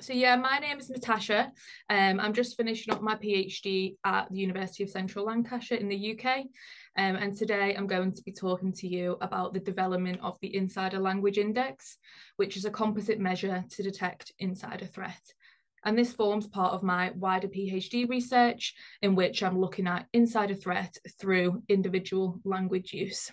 so yeah, my name is Natasha. Um, I'm just finishing up my PhD at the University of Central Lancashire in the UK. Um, and today I'm going to be talking to you about the development of the Insider Language Index, which is a composite measure to detect insider threat. And this forms part of my wider PhD research, in which I'm looking at insider threat through individual language use.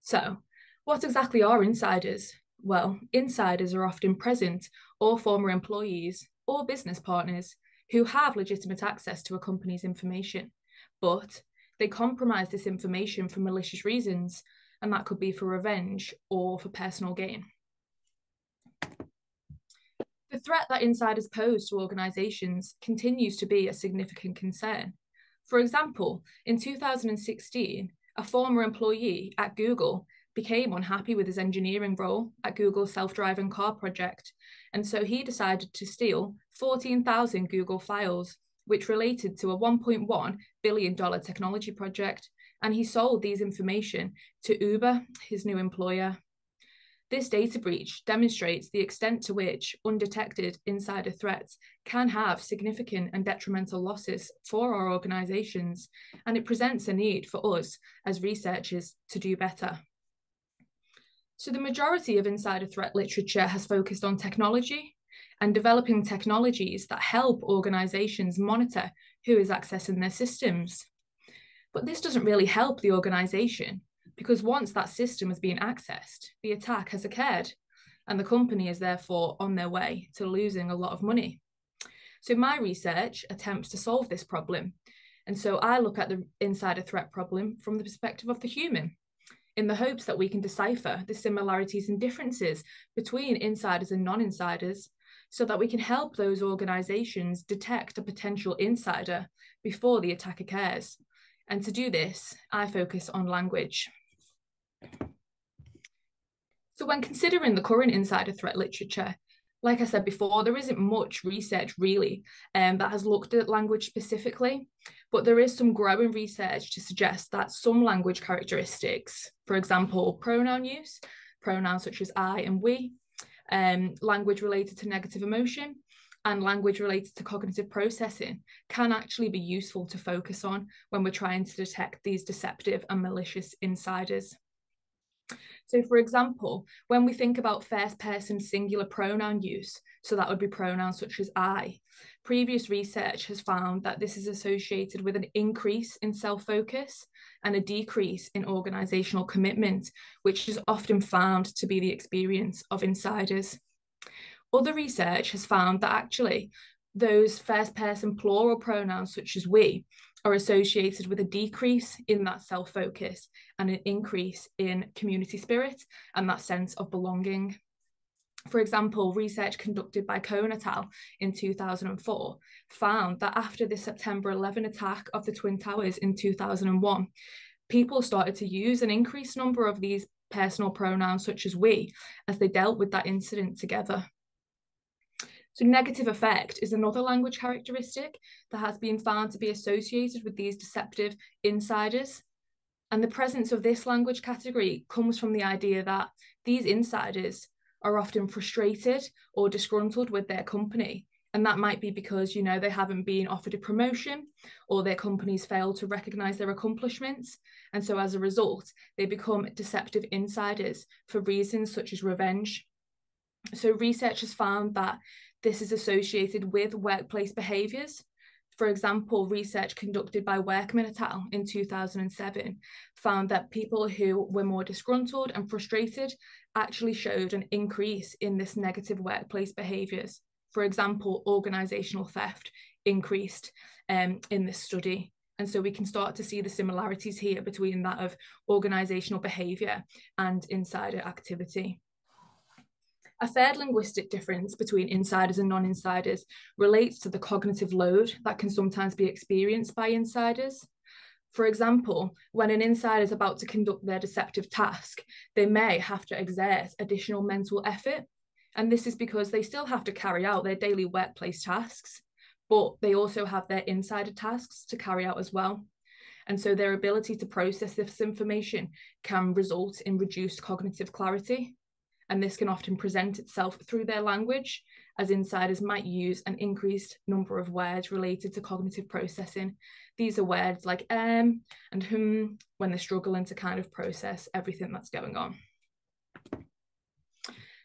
So, what exactly are insiders? Well, insiders are often present or former employees or business partners who have legitimate access to a company's information, but they compromise this information for malicious reasons, and that could be for revenge or for personal gain. The threat that insiders pose to organisations continues to be a significant concern. For example, in 2016, a former employee at Google became unhappy with his engineering role at Google's self driving car project, and so he decided to steal 14,000 Google files, which related to a $1.1 billion technology project, and he sold these information to Uber, his new employer. This data breach demonstrates the extent to which undetected insider threats can have significant and detrimental losses for our organisations, and it presents a need for us as researchers to do better. So, the majority of insider threat literature has focused on technology and developing technologies that help organisations monitor who is accessing their systems. But this doesn't really help the organisation because once that system has been accessed, the attack has occurred, and the company is therefore on their way to losing a lot of money. So, my research attempts to solve this problem. And so, I look at the insider threat problem from the perspective of the human, in the hopes that we can decipher the similarities and differences between insiders and non insiders so that we can help those organizations detect a potential insider before the attack occurs. And to do this, I focus on language. So, when considering the current insider threat literature, like I said before, there isn't much research really um, that has looked at language specifically, but there is some growing research to suggest that some language characteristics, for example, pronoun use, pronouns such as I and we, um, language related to negative emotion, and language related to cognitive processing can actually be useful to focus on when we're trying to detect these deceptive and malicious insiders. So, for example, when we think about first person singular pronoun use, so that would be pronouns such as I, previous research has found that this is associated with an increase in self focus and a decrease in organisational commitment, which is often found to be the experience of insiders. Other research has found that actually those first person plural pronouns, such as we, are associated with a decrease in that self focus and an increase in community spirit and that sense of belonging. For example, research conducted by Cohn et al. in 2004 found that after the September 11 attack of the Twin Towers in 2001, people started to use an increased number of these personal pronouns, such as we, as they dealt with that incident together. So, negative affect is another language characteristic that has been found to be associated with these deceptive insiders. And the presence of this language category comes from the idea that these insiders are often frustrated or disgruntled with their company. And that might be because, you know, they haven't been offered a promotion or their companies fail to recognize their accomplishments. And so as a result, they become deceptive insiders for reasons such as revenge. So research has found that this is associated with workplace behaviours. For example, research conducted by Workman et al. in 2007 found that people who were more disgruntled and frustrated actually showed an increase in this negative workplace behaviours. For example, organisational theft increased um, in this study. And so we can start to see the similarities here between that of organisational behaviour and insider activity. A third linguistic difference between insiders and non insiders relates to the cognitive load that can sometimes be experienced by insiders. For example, when an insider is about to conduct their deceptive task, they may have to exert additional mental effort. And this is because they still have to carry out their daily workplace tasks, but they also have their insider tasks to carry out as well. And so their ability to process this information can result in reduced cognitive clarity. And this can often present itself through their language, as insiders might use an increased number of words related to cognitive processing. These are words like um and hmm when they're struggling to kind of process everything that's going on.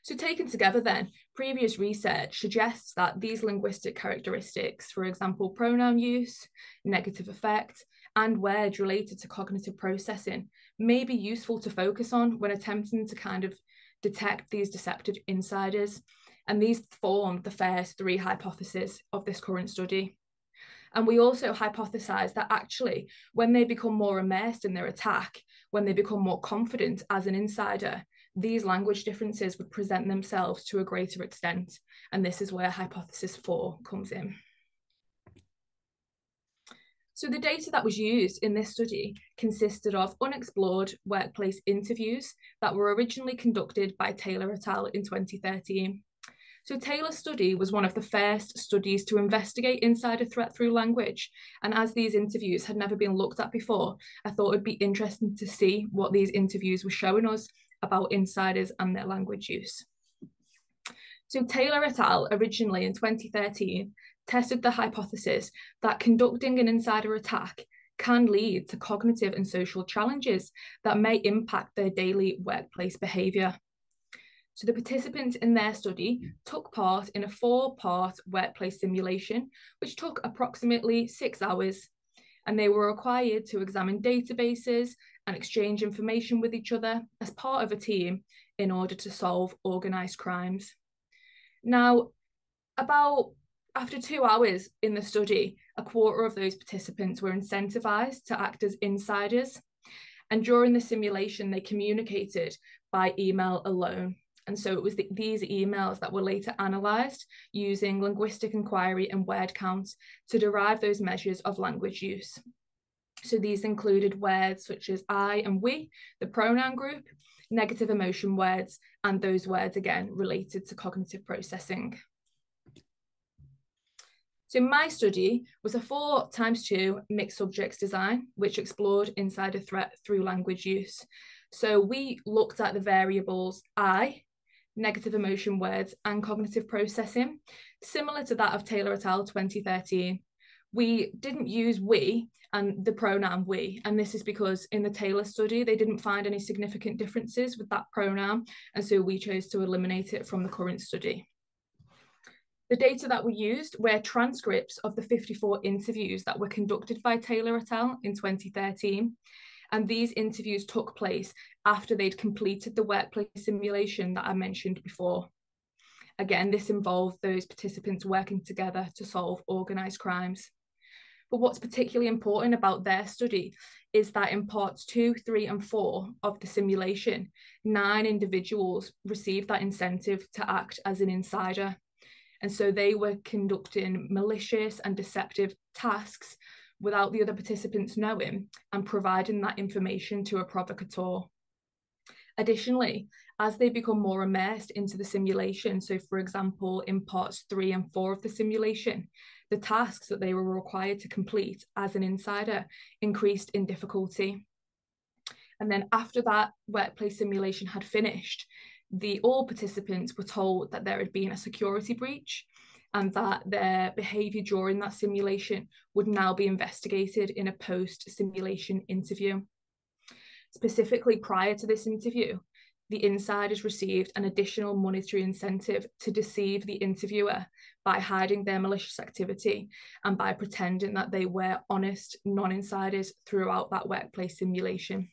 So, taken together, then, previous research suggests that these linguistic characteristics, for example, pronoun use, negative affect, and words related to cognitive processing, may be useful to focus on when attempting to kind of detect these deceptive insiders. And these formed the first three hypotheses of this current study. And we also hypothesize that actually, when they become more immersed in their attack, when they become more confident as an insider, these language differences would present themselves to a greater extent. And this is where hypothesis four comes in. So the data that was used in this study consisted of unexplored workplace interviews that were originally conducted by Taylor et al. in 2013. So Taylor's study was one of the first studies to investigate insider threat through language. And as these interviews had never been looked at before, I thought it'd be interesting to see what these interviews were showing us about insiders and their language use. So Taylor et al. originally in 2013 tested the hypothesis that conducting an insider attack can lead to cognitive and social challenges that may impact their daily workplace behaviour. So the participants in their study took part in a four-part workplace simulation, which took approximately six hours, and they were required to examine databases and exchange information with each other as part of a team in order to solve organised crimes. Now, about after two hours in the study, a quarter of those participants were incentivised to act as insiders. And during the simulation, they communicated by email alone. And so it was the, these emails that were later analysed using linguistic inquiry and word count to derive those measures of language use. So these included words such as I and we, the pronoun group, negative emotion words, and those words again related to cognitive processing. So my study was a four times two mixed subjects design, which explored insider threat through language use. So we looked at the variables I, negative emotion words, and cognitive processing, similar to that of Taylor et al. 2013. We didn't use we and the pronoun we. And this is because in the Taylor study, they didn't find any significant differences with that pronoun. And so we chose to eliminate it from the current study. The data that we used were transcripts of the 54 interviews that were conducted by Taylor et al. in 2013. And these interviews took place after they'd completed the workplace simulation that I mentioned before. Again, this involved those participants working together to solve organised crimes. But what's particularly important about their study is that in parts two, three, and four of the simulation, nine individuals received that incentive to act as an insider. And so they were conducting malicious and deceptive tasks without the other participants knowing and providing that information to a provocateur. Additionally, as they become more immersed into the simulation, so for example, in parts three and four of the simulation, the tasks that they were required to complete as an insider increased in difficulty. And then after that workplace simulation had finished, the all participants were told that there had been a security breach and that their behaviour during that simulation would now be investigated in a post simulation interview. Specifically, prior to this interview, the insiders received an additional monetary incentive to deceive the interviewer by hiding their malicious activity and by pretending that they were honest non insiders throughout that workplace simulation.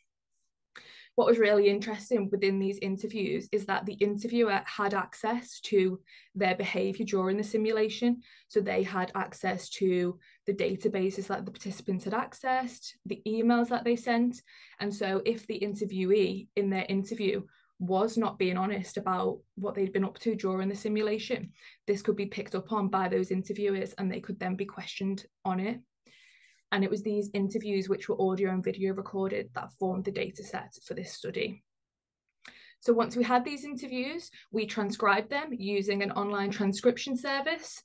What was really interesting within these interviews is that the interviewer had access to their behaviour during the simulation. So they had access to the databases that the participants had accessed, the emails that they sent. And so if the interviewee in their interview was not being honest about what they'd been up to during the simulation, this could be picked up on by those interviewers and they could then be questioned on it. And it was these interviews, which were audio and video recorded, that formed the data set for this study. So once we had these interviews, we transcribed them using an online transcription service.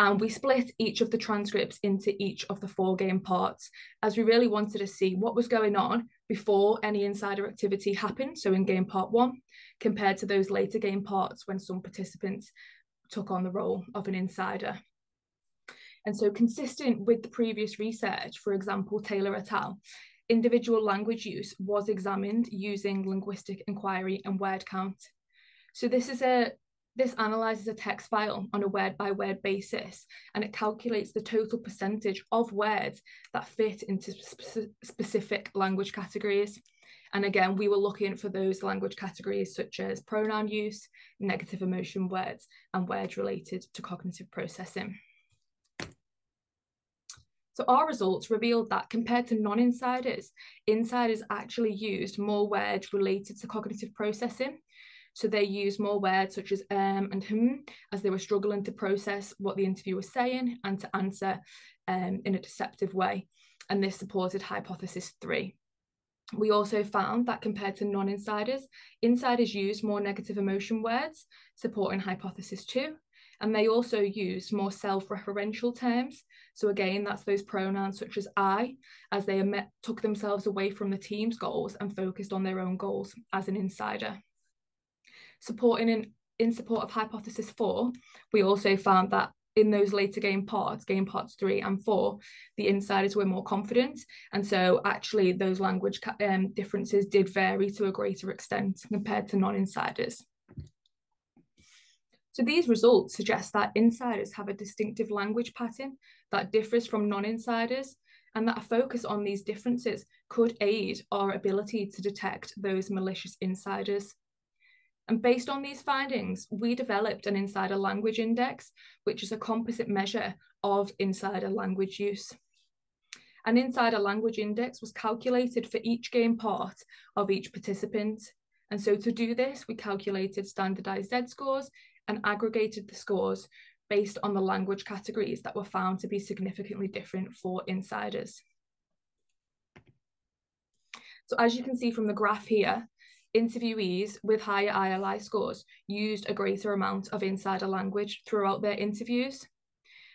And we split each of the transcripts into each of the four game parts as we really wanted to see what was going on before any insider activity happened. So in game part one, compared to those later game parts when some participants took on the role of an insider. And so, consistent with the previous research, for example, Taylor et al., individual language use was examined using linguistic inquiry and word count. So, this is a this analyzes a text file on a word by word basis and it calculates the total percentage of words that fit into spe- specific language categories. And again, we were looking for those language categories such as pronoun use, negative emotion words, and words related to cognitive processing. So our results revealed that compared to non-insiders, insiders actually used more words related to cognitive processing. So they used more words such as um and hmm as they were struggling to process what the interview was saying and to answer um, in a deceptive way. And this supported hypothesis three. We also found that compared to non insiders, insiders used more negative emotion words, supporting hypothesis two. And they also used more self referential terms. So, again, that's those pronouns such as I, as they took themselves away from the team's goals and focused on their own goals as an insider supporting in, in support of hypothesis four, we also found that in those later game parts, game parts three and four, the insiders were more confident. And so actually those language um, differences did vary to a greater extent compared to non-insiders. So these results suggest that insiders have a distinctive language pattern that differs from non-insiders and that a focus on these differences could aid our ability to detect those malicious insiders. And based on these findings, we developed an insider language index, which is a composite measure of insider language use. An insider language index was calculated for each game part of each participant. And so to do this, we calculated standardized Z scores and aggregated the scores based on the language categories that were found to be significantly different for insiders. So as you can see from the graph here, interviewees with higher ILI scores used a greater amount of insider language throughout their interviews.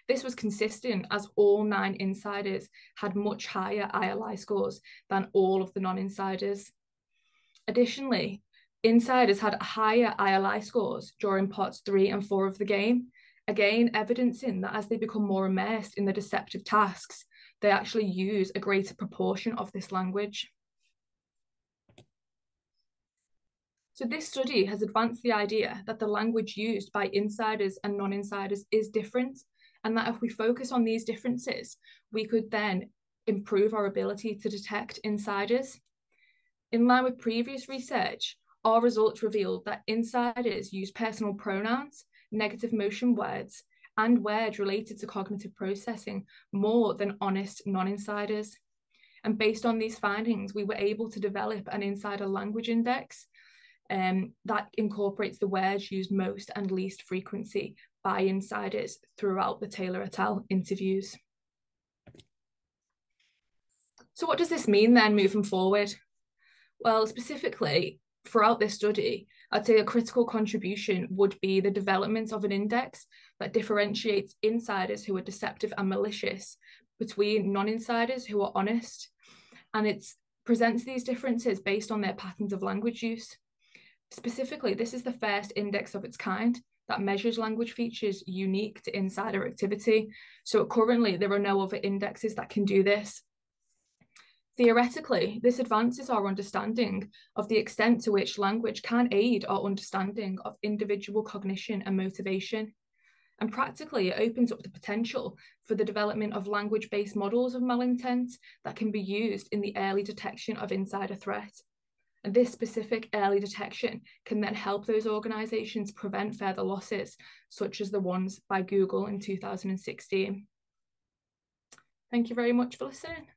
This was consistent as all nine insiders had much higher ILI scores than all of the non insiders. Additionally, insiders had higher ILI scores during parts three and four of the game, again, evidencing that as they become more immersed in the deceptive tasks, they actually use a greater proportion of this language. So this study has advanced the idea that the language used by insiders and non-insiders is different, and that if we focus on these differences, we could then improve our ability to detect insiders. In line with previous research, our results revealed that insiders use personal pronouns, negative motion words, and words related to cognitive processing more than honest non-insiders. And based on these findings, we were able to develop an insider language index um, that incorporates the words used most and least frequency by insiders throughout the Taylor et al. interviews. So, what does this mean then moving forward? Well, specifically, throughout this study, I'd say a critical contribution would be the development of an index that differentiates insiders who are deceptive and malicious between non insiders who are honest. And it presents these differences based on their patterns of language use. Specifically, this is the first index of its kind that measures language features unique to insider activity. So currently, there are no other indexes that can do this. Theoretically, this advances our understanding of the extent to which language can aid our understanding of individual cognition and motivation. And practically, it opens up the potential for the development of language based models of malintent that can be used in the early detection of insider threat and this specific early detection can then help those organisations prevent further losses, such as the ones by Google in 2016. Thank you very much for listening.